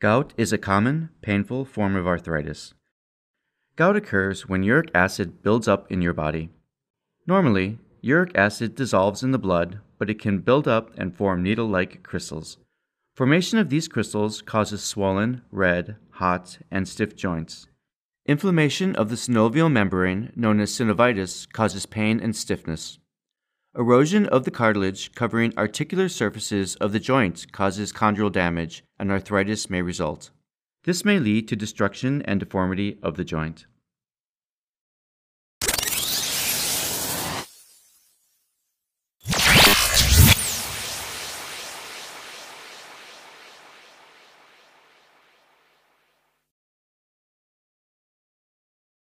Gout is a common, painful form of arthritis. Gout occurs when uric acid builds up in your body. Normally, uric acid dissolves in the blood, but it can build up and form needle like crystals. Formation of these crystals causes swollen, red, hot, and stiff joints. Inflammation of the synovial membrane, known as synovitis, causes pain and stiffness. Erosion of the cartilage covering articular surfaces of the joints causes chondral damage, and arthritis may result. This may lead to destruction and deformity of the joint.